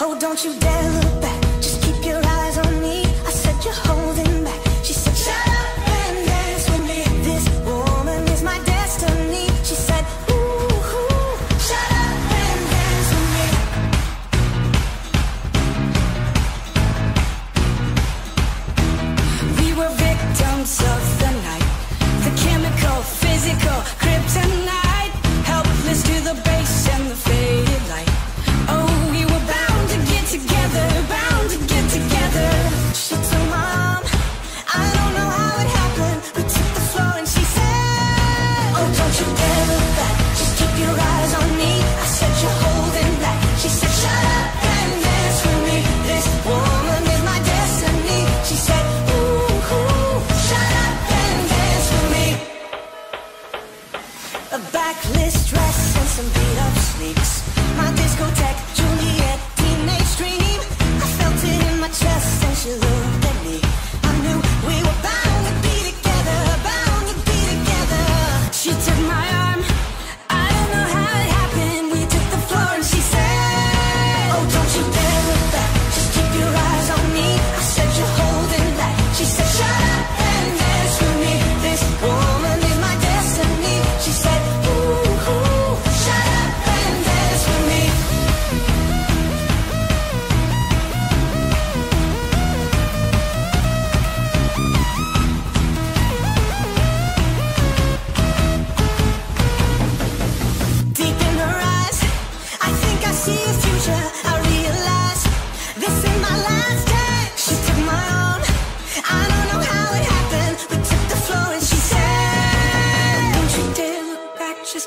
Oh, don't you dare look dress, and some beat-up. My discotheque, Juliet, teenage dream. I felt it in my chest, and she looked.